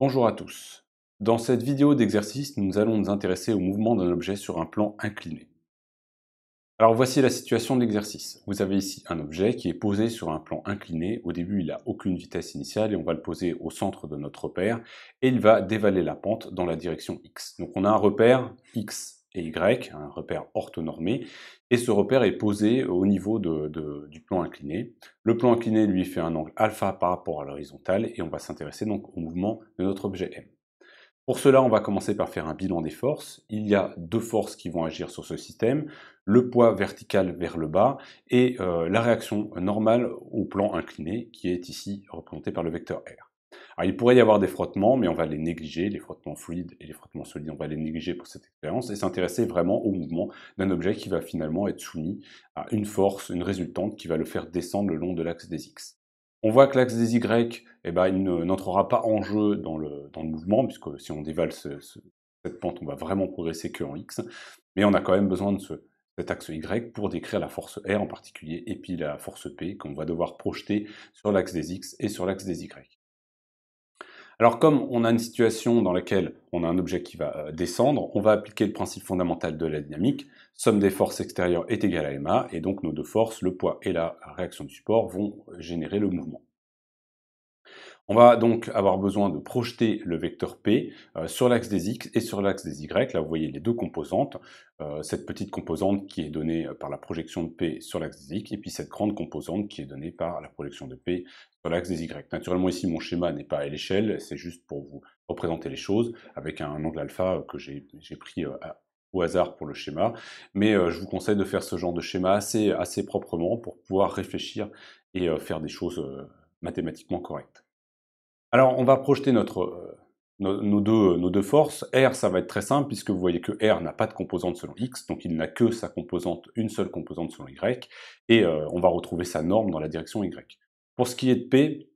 Bonjour à tous. Dans cette vidéo d'exercice, nous allons nous intéresser au mouvement d'un objet sur un plan incliné. Alors voici la situation de l'exercice. Vous avez ici un objet qui est posé sur un plan incliné. Au début, il n'a aucune vitesse initiale et on va le poser au centre de notre repère et il va dévaler la pente dans la direction x. Donc on a un repère x et y, un repère orthonormé, et ce repère est posé au niveau du plan incliné. Le plan incliné lui fait un angle alpha par rapport à l'horizontale et on va s'intéresser donc au mouvement de notre objet M. Pour cela, on va commencer par faire un bilan des forces. Il y a deux forces qui vont agir sur ce système, le poids vertical vers le bas et euh, la réaction normale au plan incliné qui est ici représentée par le vecteur R. Il pourrait y avoir des frottements, mais on va les négliger, les frottements fluides et les frottements solides, on va les négliger pour cette expérience et s'intéresser vraiment au mouvement d'un objet qui va finalement être soumis à une force, une résultante qui va le faire descendre le long de l'axe des X. On voit que l'axe des Y, eh ben, il n'entrera pas en jeu dans le, mouvement, puisque si on dévale cette pente, on va vraiment progresser que en X, mais on a quand même besoin de ce, cet axe Y pour décrire la force R en particulier, et puis la force P qu'on va devoir projeter sur l'axe des X et sur l'axe des Y. Alors comme on a une situation dans laquelle on a un objet qui va euh, descendre, on va appliquer le principe fondamental de la dynamique, somme des forces extérieures est égale à ma, et donc nos deux forces, le poids et la réaction du support, vont générer le mouvement. On va donc avoir besoin de projeter le vecteur P euh, sur l'axe des X et sur l'axe des Y. Là, vous voyez les deux composantes. Euh, cette petite composante qui est donnée euh, par la projection de P sur l'axe des X, et puis cette grande composante qui est donnée par la projection de P sur l'axe des Y. Naturellement, ici, mon schéma n'est pas à l'échelle, c'est juste pour vous représenter les choses, avec un angle alpha que j'ai pris au hasard pour le schéma, mais je vous conseille de faire ce genre de schéma assez, assez proprement pour pouvoir réfléchir et faire des choses mathématiquement correctes. Alors, on va projeter notre, euh, nos, deux, nos, deux, forces. R, ça va être très simple, puisque vous voyez que R n'a pas de composante selon X, donc il n'a que sa composante, une seule composante selon Y, et euh, on va retrouver sa norme dans la direction Y. Pour ce qui est de P,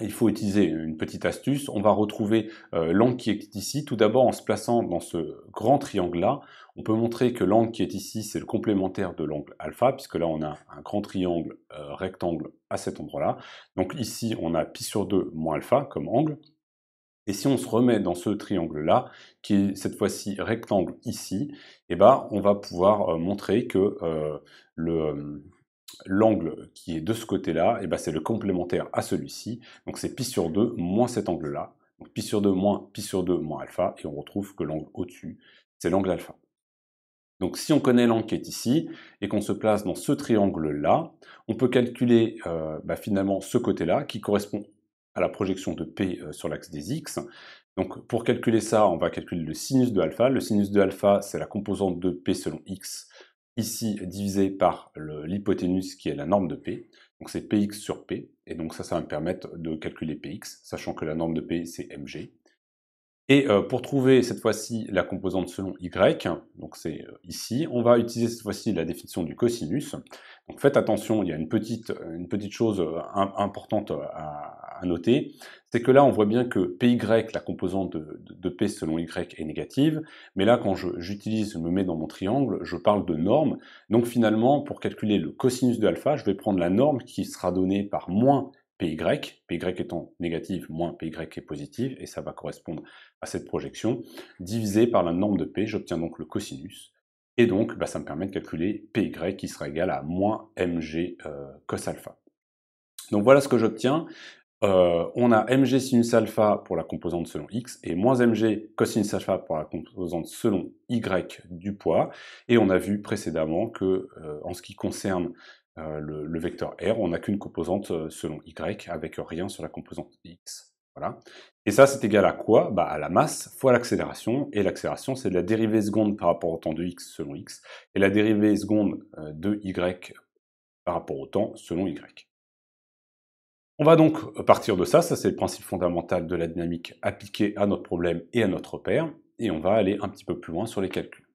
il faut utiliser une petite astuce. On va retrouver euh, l'angle qui est ici. Tout d'abord, en se plaçant dans ce grand triangle-là, on peut montrer que l'angle qui est ici, c'est le complémentaire de l'angle alpha, puisque là, on a un grand triangle euh, rectangle à cet endroit-là. Donc ici, on a pi sur 2 moins alpha comme angle. Et si on se remet dans ce triangle-là, qui est cette fois-ci rectangle ici, eh ben, on va pouvoir euh, montrer que le l'angle qui est de ce côté-là, eh ben c'est le complémentaire à celui-ci. Donc c'est pi sur 2 moins cet angle-là. Donc pi sur 2 moins pi sur 2 moins alpha, et on retrouve que l'angle au-dessus, c'est l'angle alpha. Donc si on connaît l'angle qui est ici, et qu'on se place dans ce triangle-là, on peut calculer euh, bah, finalement ce côté-là, qui correspond à la projection de P euh, sur l'axe des X. Donc pour calculer ça, on va calculer le sinus de alpha. Le sinus de alpha, c'est la composante de P selon X ici divisé par l'hypoténuse qui est la norme de P. Donc c'est Px sur P, et donc ça, ça va me permettre de calculer Px, sachant que la norme de P, c'est Mg. Et euh, pour trouver cette fois-ci la composante selon y, donc c'est euh, ici, on va utiliser cette fois-ci la définition du cosinus. Donc faites attention, il y a une petite, une petite chose euh, importante à, noter, c'est que là on voit bien que py, la composante de, p selon y est négative, mais là quand j'utilise, je, me mets dans mon triangle, je parle de norme, donc finalement pour calculer le cosinus de alpha, je vais prendre la norme qui sera donnée par moins PY, PY étant négatif moins PY est positif, et ça va correspondre à cette projection, divisé par la norme de P, j'obtiens donc le cosinus, et donc bah, ça me permet de calculer PY qui sera égal à moins mg euh, cos alpha. Donc voilà ce que j'obtiens. Euh, on a mg sinus alpha pour la composante selon x et moins mg cosinus alpha pour la composante selon y du poids. Et on a vu précédemment que euh, en ce qui concerne euh, le, vecteur R, on n'a qu'une composante euh, selon Y avec rien sur la composante X. Voilà. Et ça, c'est égal à quoi? Bah, À la masse fois l'accélération. Et l'accélération, c'est la dérivée seconde par rapport au temps de x selon x, et la dérivée seconde euh, de y par rapport au temps selon y. On va donc partir de ça, ça c'est le principe fondamental de la dynamique appliquée à notre problème et à notre repère, et on va aller un petit peu plus loin sur les calculs.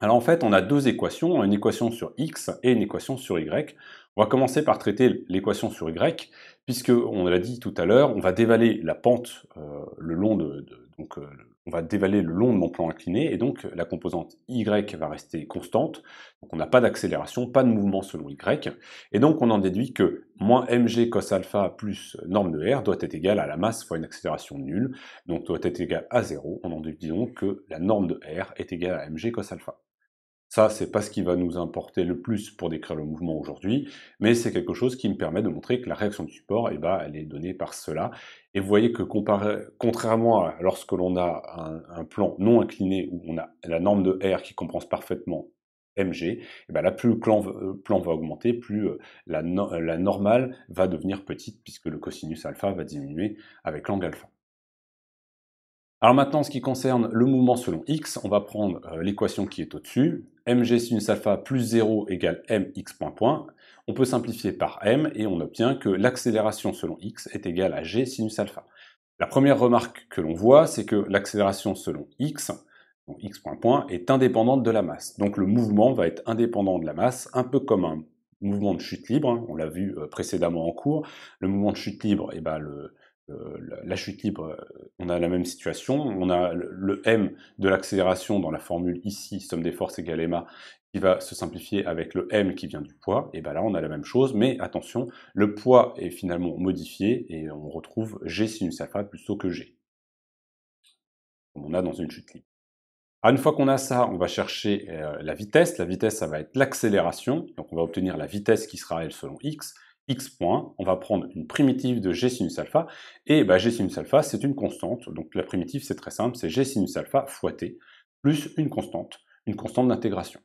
Alors en fait, on a deux équations, une équation sur x et une équation sur y. On va commencer par traiter l'équation sur y, puisque on l'a dit tout à l'heure, on va dévaler la pente euh, le long de, donc, euh, on va dévaler le long de mon plan incliné, et donc la composante y va rester constante, donc on n'a pas d'accélération, pas de mouvement selon y, et donc on en déduit que moins mg cos alpha plus norme de r doit être égal à la masse fois une accélération nulle, donc doit être égal à 0, on en déduit donc que la norme de r est égale à mg cos alpha. Ça, c'est pas ce qui va nous importer le plus pour décrire le mouvement aujourd'hui, mais c'est quelque chose qui me permet de montrer que la réaction du support, eh ben, elle est donnée par cela. Et vous voyez que contrairement à lorsque l'on a un, plan non incliné où on a la norme de R qui compense parfaitement mg, eh ben là, plus le plan, va augmenter, plus euh, la, la normale va devenir petite, puisque le cosinus alpha va diminuer avec l'angle alpha. Alors maintenant, ce qui concerne le mouvement selon x, on va prendre euh, l'équation qui est au-dessus, mg sinus alpha plus 0 égale mx point point. On peut simplifier par m et on obtient que l'accélération selon x est égale à g sinus alpha. La première remarque que l'on voit, c'est que l'accélération selon x, donc x point point, est indépendante de la masse. Donc le mouvement va être indépendant de la masse, un peu comme un mouvement de chute libre, hein. on l'a vu euh, précédemment en cours. Le mouvement de chute libre, eh ben le, la chute libre, euh, on a la même situation. On a le m de l'accélération dans la formule ici, somme des forces égale ma, qui va se simplifier avec le m qui vient du poids. Et bien là, on a la même chose, mais attention, le poids est finalement modifié et on retrouve g sinus alpha plutôt que g, comme on a dans une chute libre. Alors une fois qu'on a ça, on va chercher euh, la vitesse. La vitesse, ça va être l'accélération. Donc on va obtenir la vitesse qui sera elle selon x x point, on va prendre une primitive de g sinus alpha, et bah, g sinus alpha c'est une constante, donc la primitive c'est très simple, c'est g sinus alpha fois t, plus une constante, une constante d'intégration.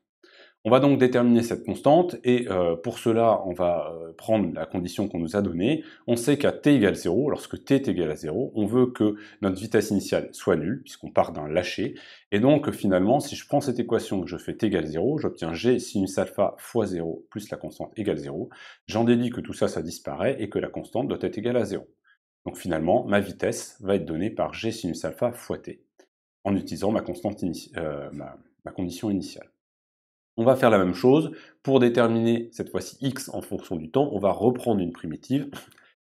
On va donc déterminer cette constante, et euh, pour cela, on va euh, prendre la condition qu'on nous a donnée. On sait qu'à t égale 0, lorsque t est égal à 0, on veut que notre vitesse initiale soit nulle, puisqu'on part d'un lâcher. Et donc, finalement, si je prends cette équation que je fais t égale 0, j'obtiens g sinus alpha fois 0 plus la constante égale 0. J'en déduis que tout ça, ça disparaît, et que la constante doit être égale à 0. Donc finalement, ma vitesse va être donnée par g sinus alpha fois t, en utilisant ma, euh, ma condition initiale. On va faire la même chose. Pour déterminer cette fois-ci x en fonction du temps, on va reprendre une primitive.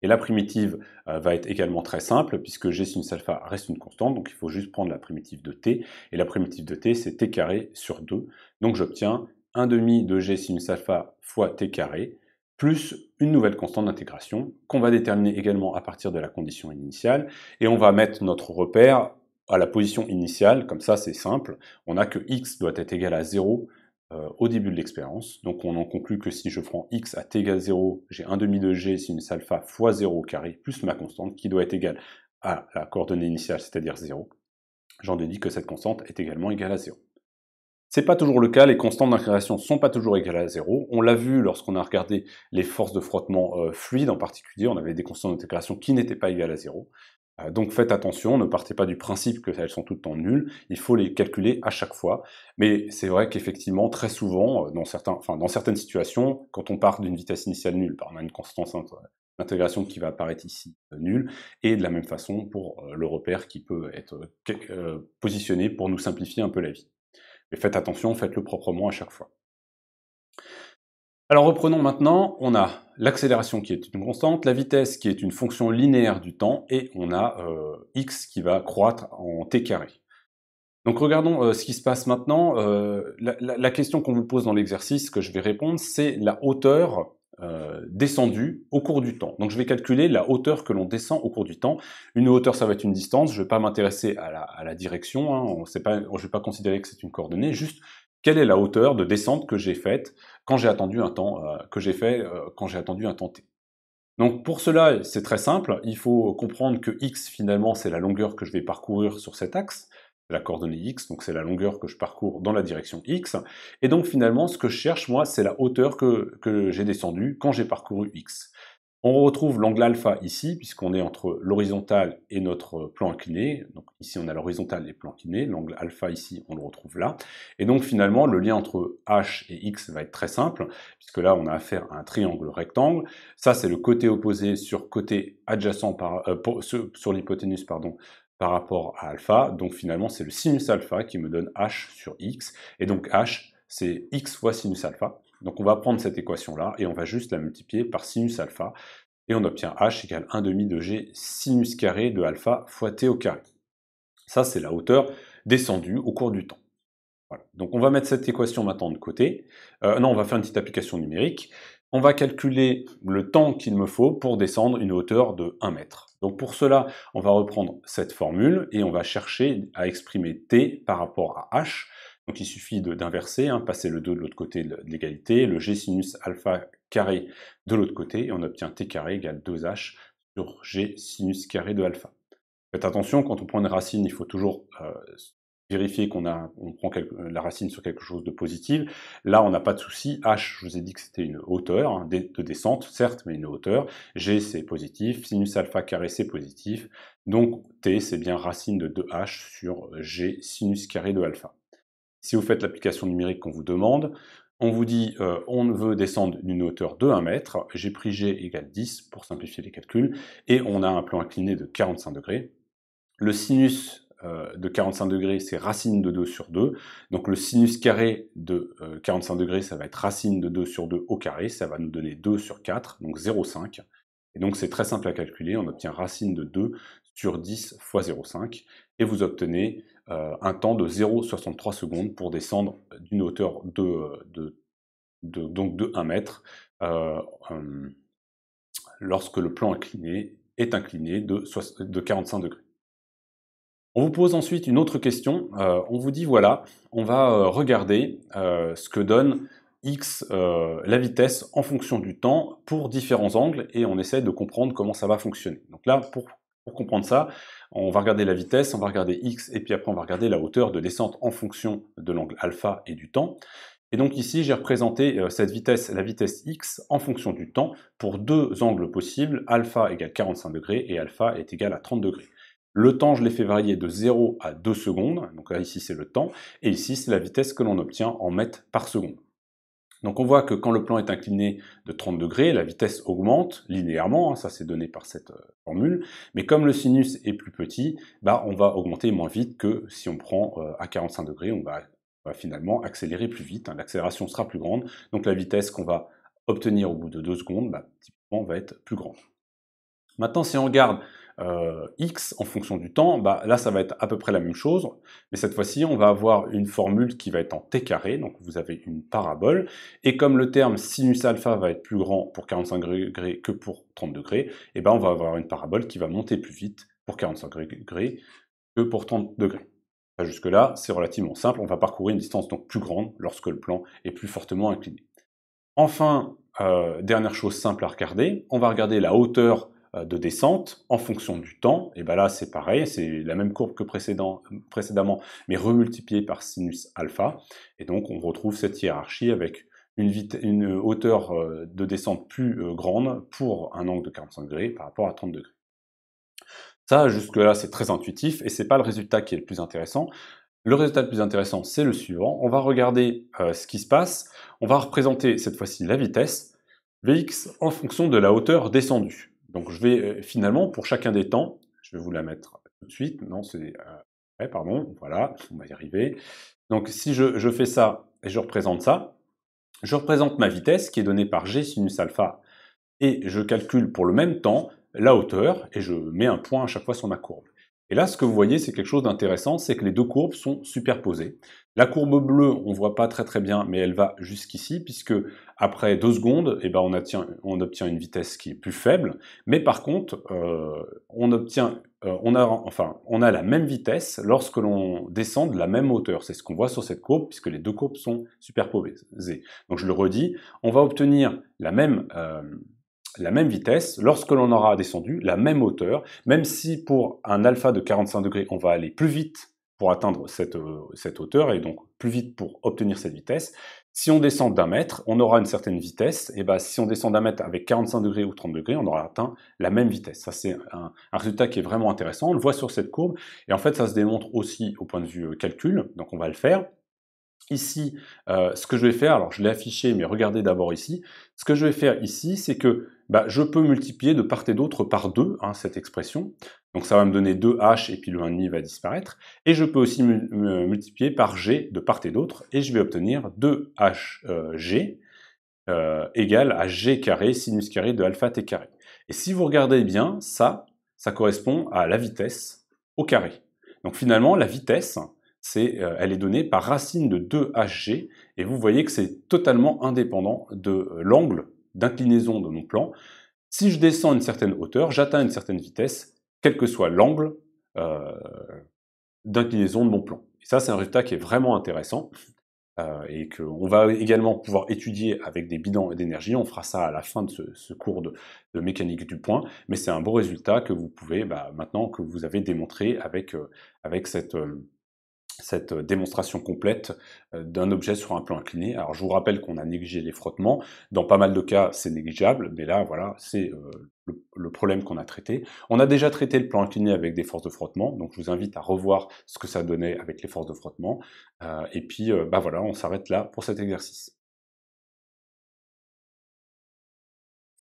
Et la primitive euh, va être également très simple, puisque g sinus alpha reste une constante, donc il faut juste prendre la primitive de t. Et la primitive de t, c'est t carré sur 2. Donc j'obtiens 1 demi de g sinus alpha fois t carré, plus une nouvelle constante d'intégration, qu'on va déterminer également à partir de la condition initiale. Et on va mettre notre repère à la position initiale, comme ça c'est simple. On a que x doit être égal à 0 euh, au début de l'expérience. Donc on en conclut que si je prends x à t égale 0, j'ai 1 demi de g sinus alpha fois 0 au carré plus ma constante qui doit être égale à la coordonnée initiale, c'est-à-dire 0. J'en déduis que cette constante est également égale à 0. C'est pas toujours le cas, les constantes d'inclination sont pas toujours égales à 0. On l'a vu lorsqu'on a regardé les forces de frottement euh, fluides en particulier, on avait des constantes d'intégration qui n'étaient pas égales à 0. Euh, donc faites attention, ne partez pas du principe que elles sont toutes le temps nulles, il faut les calculer à chaque fois. Mais c'est vrai qu'effectivement, très souvent, euh, dans, certains, enfin, dans certaines situations, quand on part d'une vitesse initiale nulle, on a une constance d'intégration qui va apparaître ici euh, nulle, et de la même façon pour le repère qui peut être positionné pour nous simplifier un peu la vie. Mais faites attention, faites-le proprement à chaque fois. Alors reprenons maintenant, on a l'accélération qui est une constante, la vitesse qui est une fonction linéaire du temps, et on a euh, x qui va croître en t carré. Donc regardons euh, ce qui se passe maintenant. Euh, la, question qu'on vous pose dans l'exercice que je vais répondre, c'est la hauteur descendue au cours du temps. Donc je vais calculer la hauteur que l'on descend au cours du temps. Une hauteur, ça va être une distance. Je ne vais pas m'intéresser à, la, direction. Hein. Je ne vais pas considérer que c'est une coordonnée. Juste quelle est la hauteur de descente que j'ai faite quand j'ai attendu un temps euh, que j'ai fait euh, quand j'ai attendu un temps t. Donc pour cela, c'est très simple, il faut comprendre que x finalement c'est la longueur que je vais parcourir sur cet axe, la coordonnée x, donc c'est la longueur que je parcours dans la direction x, et donc finalement ce que je cherche moi c'est la hauteur que, que j'ai descendue quand j'ai parcouru x. On retrouve l'angle alpha ici, puisqu'on est entre l'horizontale et notre plan incliné. Donc ici, on a l'horizontale et le plan incliné. L'angle alpha ici, on le retrouve là. Et donc finalement, le lien entre h et x va être très simple, puisque là, on a affaire à un triangle rectangle. Ça, c'est le côté opposé sur côté adjacent euh, sur l'hypoténuse, pardon, par rapport à alpha. Donc finalement, c'est le sinus alpha qui me donne h sur x. Et donc h, c'est x fois sinus alpha. Donc on va prendre cette équation-là et on va juste la multiplier par sinus alpha et on obtient h égale 1 demi de g sinus carré de alpha fois t au carré. Ça, c'est la hauteur descendue au cours du temps. Donc on va mettre cette équation maintenant de côté. Euh, non, on va faire une petite application numérique. On va calculer le temps qu'il me faut pour descendre une hauteur de 1 mètre. Donc pour cela, on va reprendre cette formule et on va chercher à exprimer t par rapport à h. Donc il suffit d'inverser, hein, passer le 2 de l'autre côté de l'égalité, le g sinus alpha carré de l'autre côté, et on obtient t carré égale 2h sur g sinus carré de alpha. Faites attention, quand on prend une racine, il faut toujours euh, vérifier qu'on on prend la racine sur quelque chose de positif. Là, on n'a pas de souci. H, je vous ai dit que c'était une hauteur hein, de descente, certes, mais une hauteur. G, c'est positif. Sinus alpha carré, c'est positif. Donc, T, c'est bien racine de 2H sur G sinus carré de alpha. Si vous faites l'application numérique qu'on vous demande, on vous dit euh, on veut descendre d'une hauteur de 1 mètre. J'ai pris G égale 10 pour simplifier les calculs. Et on a un plan incliné de 45 degrés. Le sinus euh, de 45 degrés, c'est racine de 2 sur 2. Donc le sinus carré de 45 euh, degrés, ça va être racine de 2 sur 2 au carré, ça va nous donner 2 sur 4, donc 0,5. Et donc c'est très simple à calculer, on obtient racine de 2 sur 10 fois 0,5, et vous obtenez euh, un temps de 0,63 secondes pour descendre d'une hauteur de, donc de 1 mètre lorsque le plan incliné est incliné de, de 45 degrés. On vous pose ensuite une autre question. Euh, on vous dit voilà, on va euh, regarder euh, ce que donne x, la vitesse en fonction du temps pour différents angles et on essaie de comprendre comment ça va fonctionner. Donc là, pour, pour comprendre ça, on va regarder la vitesse, on va regarder x et puis après on va regarder la hauteur de descente en fonction de l'angle alpha et du temps. Et donc ici, j'ai représenté cette vitesse, la vitesse x, en fonction du temps, pour deux angles possibles, alpha égale 45 degrés et alpha est égal à 30 degrés. Le temps, je l'ai fait varier de 0 à 2 secondes, donc là ici c'est le temps, et ici c'est la vitesse que l'on obtient en mètres par seconde. Donc on voit que quand le plan est incliné de 30 degrés, la vitesse augmente linéairement, hein, ça c'est donné par cette euh, formule, mais comme le sinus est plus petit, bah, on va augmenter moins vite que si on prend euh, à 45 degrés, on va, finalement accélérer plus vite, hein. l'accélération sera plus grande, donc la vitesse qu'on va obtenir au bout de 2 secondes, bah, typiquement va être plus grande. Maintenant si on regarde euh, x en fonction du temps, bah, là ça va être à peu près la même chose, mais cette fois-ci on va avoir une formule qui va être en t carré, donc vous avez une parabole, et comme le terme sinus alpha va être plus grand pour 45 degrés que pour 30 degrés, et eh ben on va avoir une parabole qui va monter plus vite pour 45 degrés que pour 30 degrés. Jusque-là, c'est relativement simple, on va parcourir une distance donc plus grande lorsque le plan est plus fortement incliné. Enfin, euh, dernière chose simple à regarder, on va regarder la hauteur de descente en fonction du temps, et bien là c'est pareil, c'est la même courbe que précédemment, mais remultipliée par sinus alpha, et donc on retrouve cette hiérarchie avec une, une hauteur euh, de descente plus euh, grande pour un angle de 45 degrés par rapport à 30 degrés. Ça, jusque-là, c'est très intuitif, et c'est pas le résultat qui est le plus intéressant. Le résultat le plus intéressant, c'est le suivant. On va regarder ce qui se passe. On va représenter cette fois-ci la vitesse, Vx, en fonction de la hauteur descendue. Donc je vais euh, finalement, pour chacun des temps, je vais vous la mettre tout de suite, non, c'est... Euh, pardon, voilà, on va y arriver. Donc si je, je, fais ça et je représente ça, je représente ma vitesse qui est donnée par g sinus alpha et je calcule pour le même temps la hauteur et je mets un point à chaque fois sur ma courbe. Et là, ce que vous voyez, c'est quelque chose d'intéressant, c'est que les deux courbes sont superposées. La courbe bleue, on voit pas très très bien, mais elle va jusqu'ici, puisque après deux secondes, eh ben, on, obtient, on obtient une vitesse qui est plus faible, mais par contre, euh, on obtient, euh, on a, enfin, on a la même vitesse lorsque l'on descend de la même hauteur. C'est ce qu'on voit sur cette courbe, puisque les deux courbes sont superposées. Donc je le redis, on va obtenir la même euh, la même vitesse lorsque l'on aura descendu la même hauteur, même si pour un alpha de 45 degrés, on va aller plus vite pour atteindre cette, euh, cette hauteur et donc plus vite pour obtenir cette vitesse. Si on descend d'un mètre, on aura une certaine vitesse, et ben si on descend d'un mètre avec 45 degrés ou 30 degrés, on aura atteint la même vitesse. Ça c'est un, un, résultat qui est vraiment intéressant, on le voit sur cette courbe, et en fait ça se démontre aussi au point de vue euh, calcul, donc on va le faire. Ici, euh, ce que je vais faire, alors je l'ai affiché, mais regardez d'abord ici, ce que je vais faire ici, c'est que bah, je peux multiplier de part et d'autre par 2, hein, cette expression. Donc ça va me donner 2h et puis le 1,5 va disparaître. Et je peux aussi multiplier par g de part et d'autre, et je vais obtenir 2hg euh, égale à g carré sinus carré de alpha t carré. Et si vous regardez bien, ça, ça correspond à la vitesse au carré. Donc finalement, la vitesse, euh, elle est donnée par racine de 2hg, et vous voyez que c'est totalement indépendant de euh, l'angle d'inclinaison de mon plan. Si je descends une certaine hauteur, j'atteins une certaine vitesse, quel que soit l'angle euh, d'inclinaison de mon plan. Et ça, c'est un résultat qui est vraiment intéressant et qu'on va également pouvoir étudier avec des bilans d'énergie. On fera ça à la fin de ce, cours de, mécanique du point, mais c'est un beau résultat que vous pouvez, bah, maintenant que vous avez démontré avec, avec cette cette démonstration complète euh, d'un objet sur un plan incliné. Alors je vous rappelle qu'on a négligé les frottements. Dans pas mal de cas, c'est négligeable, mais là, voilà, c'est euh, le, problème qu'on a traité. On a déjà traité le plan incliné avec des forces de frottement, donc je vous invite à revoir ce que ça donnait avec les forces de frottement. Euh, et puis, bah voilà, on s'arrête là pour cet exercice.